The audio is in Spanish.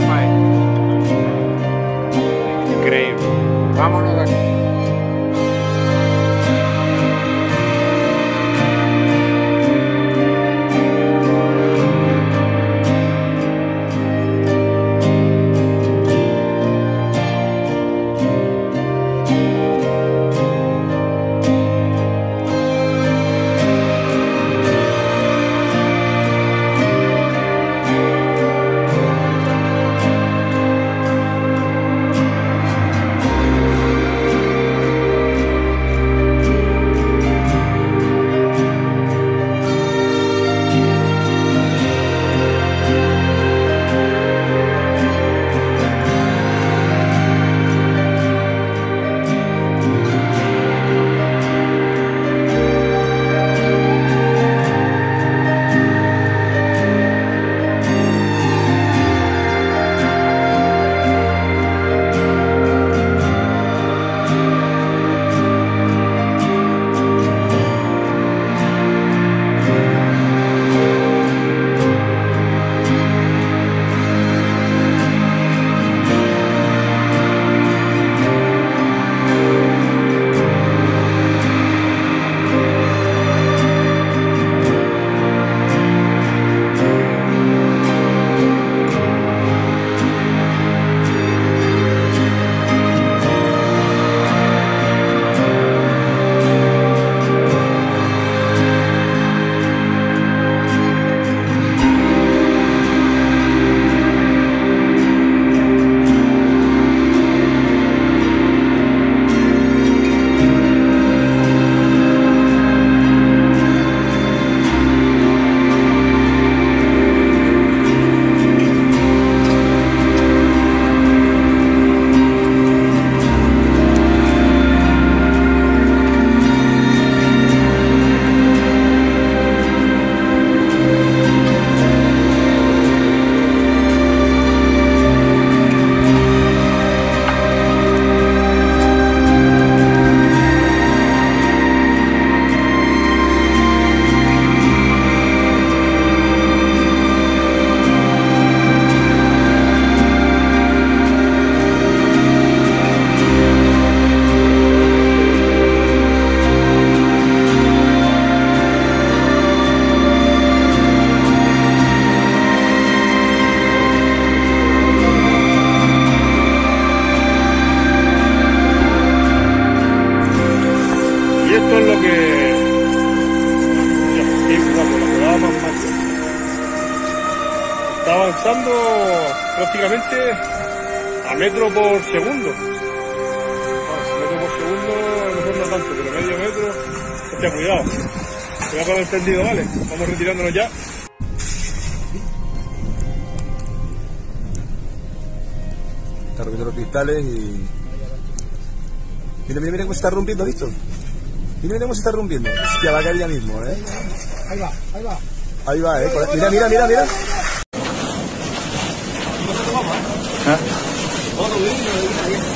Right. Está avanzando prácticamente a metro por segundo. Metro por segundo, a lo mejor no tanto, pero medio metro. Hostia, cuidado. Cuidado con el entendido, ¿vale? Vamos retirándonos ya. Está rompiendo los cristales y. Mira, mira, mira cómo se está rompiendo, ¿visto? Mira, mira cómo se está rompiendo. Hostia, va a caer ya mismo, ¿eh? Ahí va, ahí va. Ahí va, ¿eh? Mira, mira, mira, mira. 我都给你这